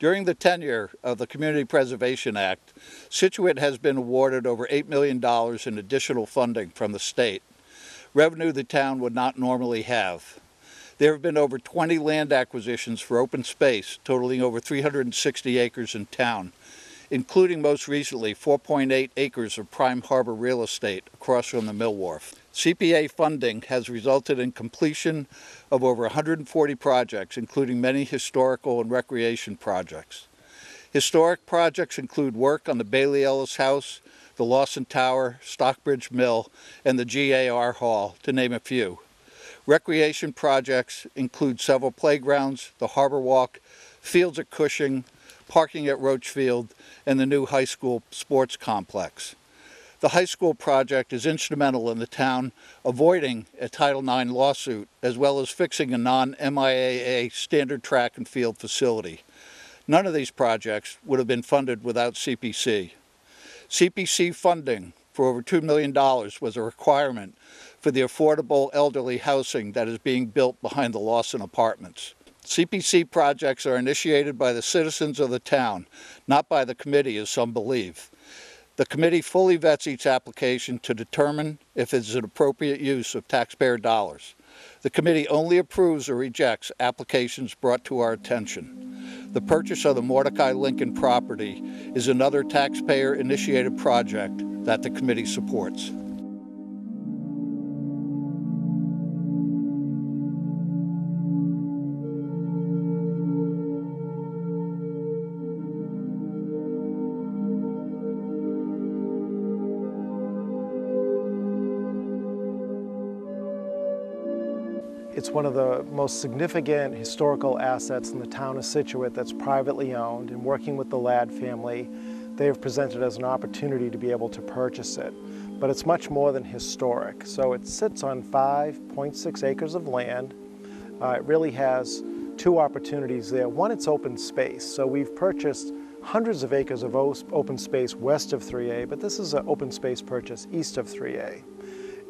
During the tenure of the Community Preservation Act, Scituate has been awarded over $8 million in additional funding from the state, revenue the town would not normally have. There have been over 20 land acquisitions for open space totaling over 360 acres in town, including most recently 4.8 acres of prime harbor real estate across from the mill wharf. CPA funding has resulted in completion of over 140 projects, including many historical and recreation projects. Historic projects include work on the Bailey Ellis House, the Lawson Tower, Stockbridge Mill, and the GAR Hall, to name a few. Recreation projects include several playgrounds, the Harbor Walk, fields at Cushing, parking at Roach Field, and the new high school sports complex. The high school project is instrumental in the town avoiding a Title IX lawsuit as well as fixing a non-MIAA standard track and field facility. None of these projects would have been funded without CPC. CPC funding for over $2 million was a requirement for the affordable elderly housing that is being built behind the Lawson Apartments. CPC projects are initiated by the citizens of the town, not by the committee as some believe. The committee fully vets each application to determine if it is an appropriate use of taxpayer dollars. The committee only approves or rejects applications brought to our attention. The purchase of the Mordecai Lincoln property is another taxpayer-initiated project that the committee supports. It's one of the most significant historical assets in the town of Scituate that's privately owned and working with the Ladd family, they have presented as an opportunity to be able to purchase it. But it's much more than historic. So it sits on 5.6 acres of land. Uh, it really has two opportunities there. One, it's open space. So we've purchased hundreds of acres of open space west of 3A, but this is an open space purchase east of 3A.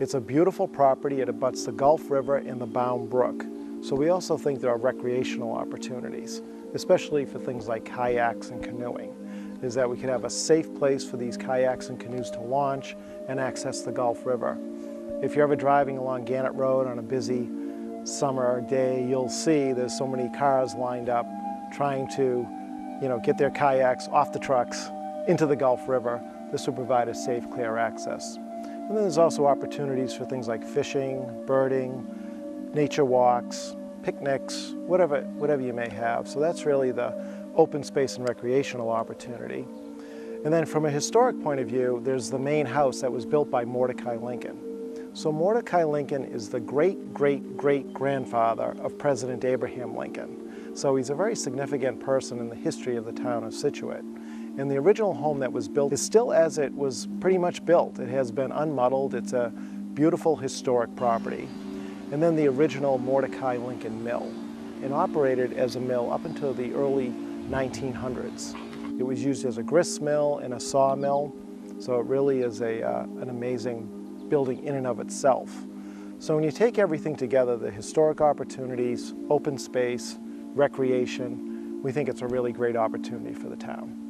It's a beautiful property. It abuts the Gulf River and the Bound Brook. So we also think there are recreational opportunities, especially for things like kayaks and canoeing, is that we could have a safe place for these kayaks and canoes to launch and access the Gulf River. If you're ever driving along Gannett Road on a busy summer day, you'll see there's so many cars lined up trying to you know, get their kayaks off the trucks into the Gulf River. This would provide a safe, clear access. And then there's also opportunities for things like fishing, birding, nature walks, picnics, whatever, whatever you may have. So that's really the open space and recreational opportunity. And then from a historic point of view, there's the main house that was built by Mordecai Lincoln. So Mordecai Lincoln is the great, great, great grandfather of President Abraham Lincoln. So he's a very significant person in the history of the town of Scituate. And the original home that was built is still as it was pretty much built. It has been unmuddled. It's a beautiful historic property. And then the original Mordecai Lincoln Mill. It operated as a mill up until the early 1900s. It was used as a grist mill and a sawmill, so it really is a, uh, an amazing building in and of itself. So when you take everything together, the historic opportunities, open space, recreation, we think it's a really great opportunity for the town.